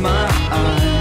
my eyes.